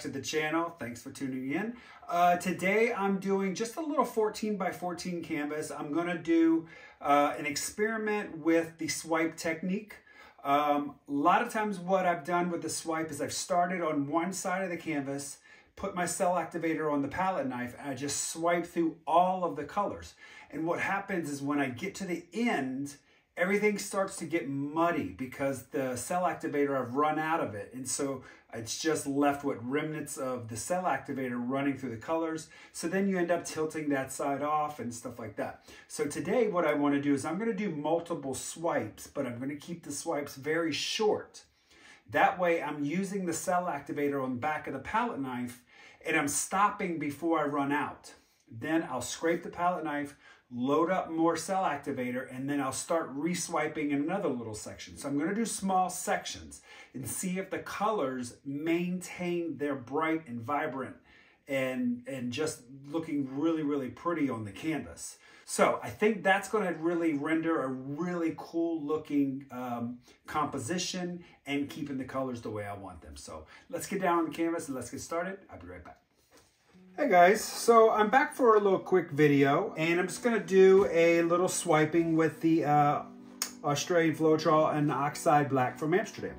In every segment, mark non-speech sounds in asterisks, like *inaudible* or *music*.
to the channel. Thanks for tuning in. Uh, today I'm doing just a little 14 by 14 canvas. I'm gonna do uh, an experiment with the swipe technique. Um, a lot of times what I've done with the swipe is I've started on one side of the canvas, put my cell activator on the palette knife, and I just swipe through all of the colors. And what happens is when I get to the end, everything starts to get muddy because the cell activator, I've run out of it. And so it's just left with remnants of the cell activator running through the colors. So then you end up tilting that side off and stuff like that. So today what I want to do is I'm going to do multiple swipes, but I'm going to keep the swipes very short. That way I'm using the cell activator on the back of the palette knife and I'm stopping before I run out. Then I'll scrape the palette knife, load up more cell activator, and then I'll start reswiping in another little section. So I'm gonna do small sections and see if the colors maintain their bright and vibrant and, and just looking really, really pretty on the canvas. So I think that's gonna really render a really cool looking um, composition and keeping the colors the way I want them. So let's get down on the canvas and let's get started. I'll be right back. Hey guys, so I'm back for a little quick video and I'm just gonna do a little swiping with the uh, Australian Floetrol and Oxide Black from Amsterdam.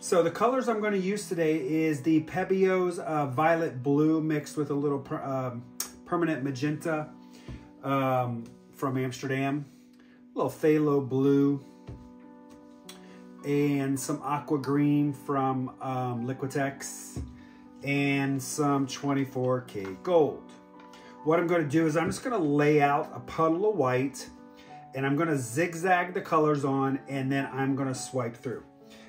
So the colors I'm gonna use today is the Pebeo's uh, Violet Blue mixed with a little per, um, Permanent Magenta um, from Amsterdam, a little Phthalo Blue, and some Aqua Green from um, Liquitex, and some 24K gold. What I'm gonna do is I'm just gonna lay out a puddle of white and I'm gonna zigzag the colors on and then I'm gonna swipe through.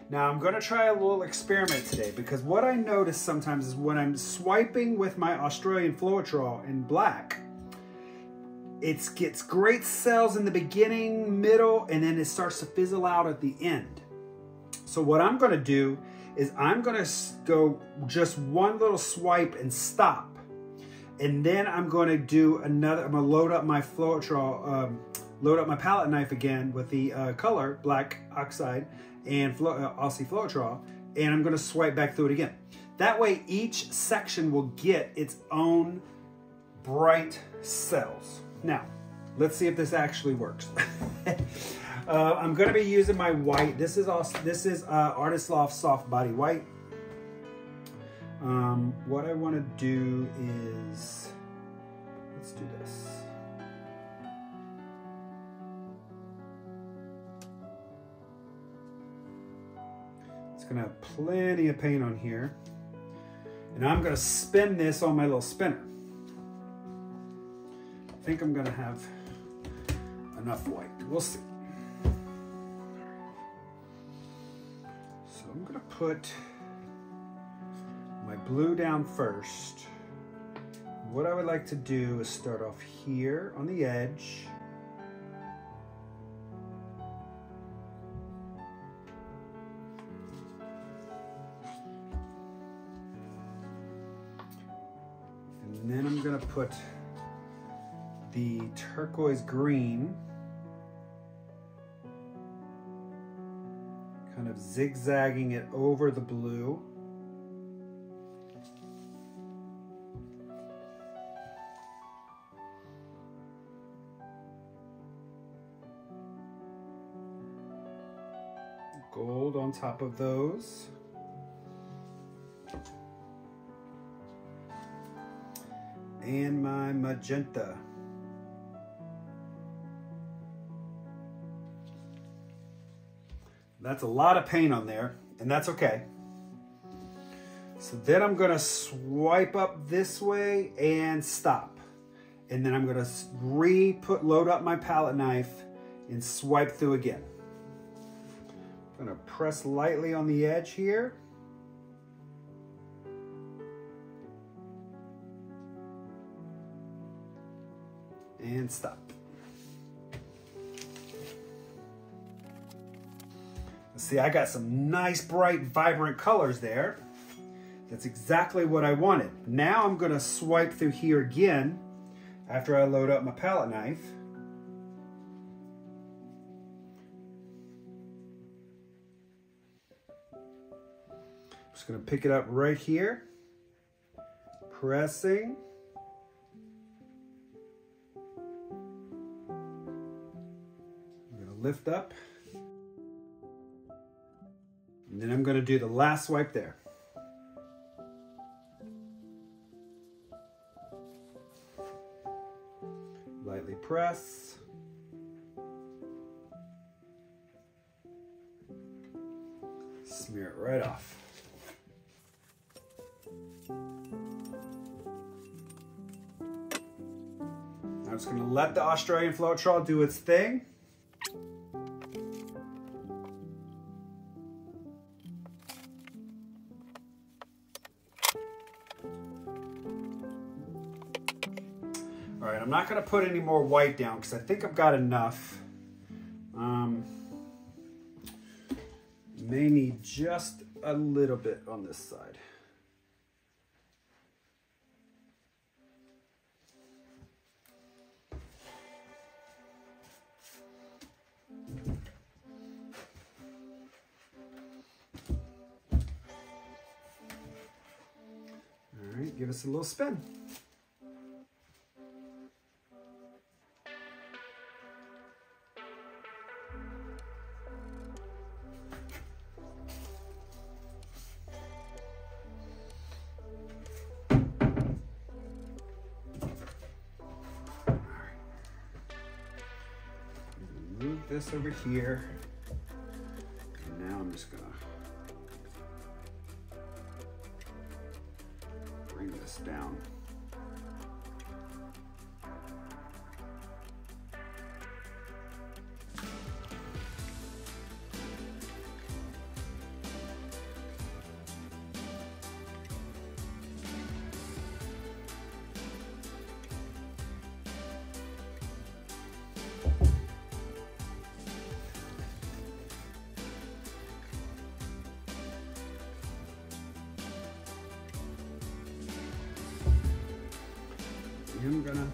Now I'm gonna try a little experiment today because what I notice sometimes is when I'm swiping with my Australian Floetrol in black, it gets great cells in the beginning, middle, and then it starts to fizzle out at the end. So what I'm gonna do is I'm gonna go just one little swipe and stop. And then I'm gonna do another, I'm gonna load up my Floetrol, um, load up my palette knife again with the uh, color, black oxide and Flo uh, Aussie Floetrol, and I'm gonna swipe back through it again. That way each section will get its own bright cells. Now, let's see if this actually works. *laughs* Uh, I'm gonna be using my white. This is also this is uh, Artist Loft Soft Body White. Um, what I want to do is let's do this. It's gonna have plenty of paint on here, and I'm gonna spin this on my little spinner. I think I'm gonna have enough white. We'll see. I'm gonna put my blue down first. What I would like to do is start off here on the edge. And then I'm gonna put the turquoise green kind of zigzagging it over the blue. Gold on top of those. And my magenta. That's a lot of paint on there, and that's okay. So then I'm gonna swipe up this way and stop. And then I'm gonna re-put, load up my palette knife and swipe through again. I'm gonna press lightly on the edge here. And stop. See, I got some nice, bright, vibrant colors there. That's exactly what I wanted. Now I'm gonna swipe through here again after I load up my palette knife. I'm Just gonna pick it up right here, pressing. I'm gonna lift up. And then I'm gonna do the last swipe there. Lightly press. Smear it right off. I'm just gonna let the Australian Floetrol do its thing. Not gonna put any more white down because I think I've got enough. Um, may need just a little bit on this side. All right, give us a little spin. This over here. And now I'm just gonna bring this down. I'm gonna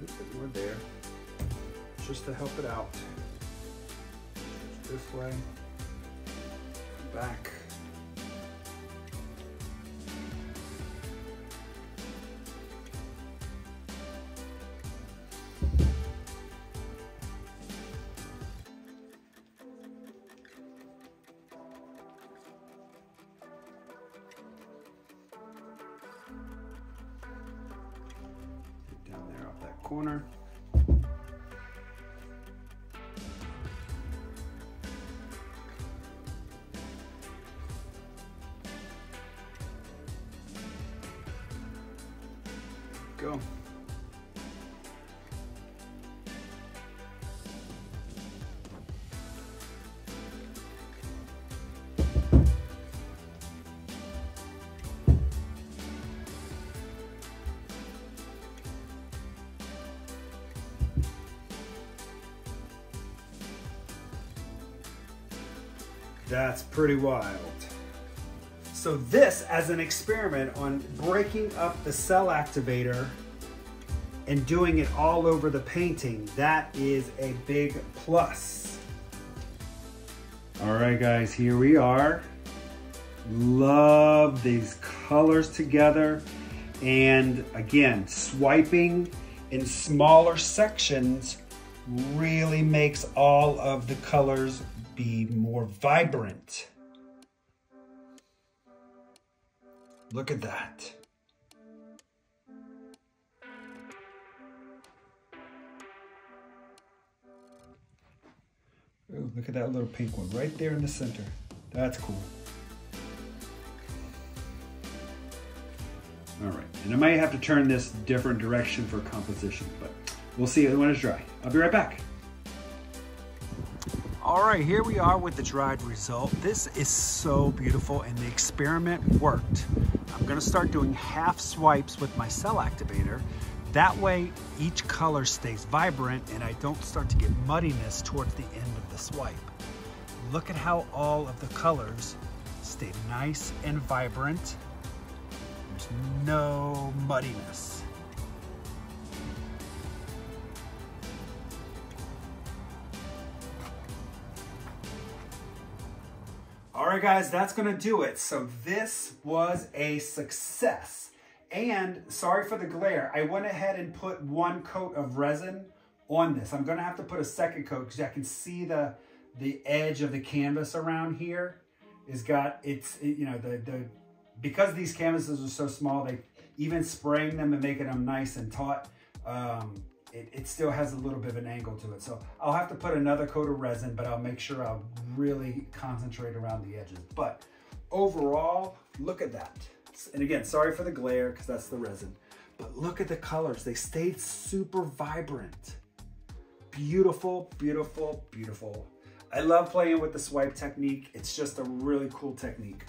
put a bit more there, just to help it out. This way, back. Corner. That's pretty wild. So this as an experiment on breaking up the cell activator and doing it all over the painting, that is a big plus. All right guys, here we are. Love these colors together. And again, swiping in smaller sections really makes all of the colors be more vibrant. Look at that. Ooh, look at that little pink one right there in the center. That's cool. All right, and I might have to turn this different direction for composition, but we'll see when it's dry. I'll be right back. All right, here we are with the dried result. This is so beautiful and the experiment worked. I'm gonna start doing half swipes with my cell activator. That way each color stays vibrant and I don't start to get muddiness towards the end of the swipe. Look at how all of the colors stay nice and vibrant. There's no muddiness. Right, guys, that's gonna do it. So this was a success. And sorry for the glare. I went ahead and put one coat of resin on this. I'm gonna have to put a second coat because I can see the, the edge of the canvas around here is got, it's, it, you know, the, the, because these canvases are so small, they even spraying them and making them nice and taut, um, it, it, still has a little bit of an angle to it. So I'll have to put another coat of resin, but I'll make sure I'll really concentrate around the edges. But overall, look at that. And again, sorry for the glare because that's the resin, but look at the colors. They stayed super vibrant. Beautiful, beautiful, beautiful. I love playing with the swipe technique. It's just a really cool technique.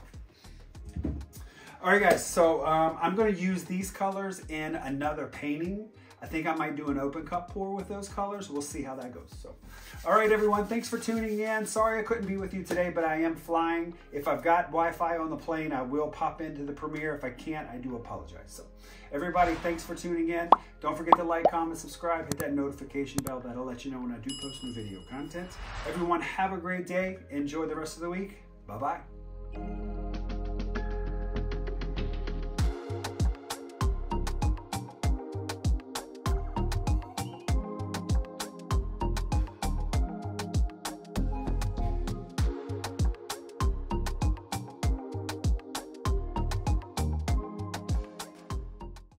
All right, guys, so um, I'm gonna use these colors in another painting. I think I might do an open cup pour with those colors. We'll see how that goes. So, all right, everyone, thanks for tuning in. Sorry I couldn't be with you today, but I am flying. If I've got Wi-Fi on the plane, I will pop into the premiere. If I can't, I do apologize. So, everybody, thanks for tuning in. Don't forget to like, comment, subscribe, hit that notification bell. That'll let you know when I do post new video content. Everyone, have a great day. Enjoy the rest of the week. Bye-bye.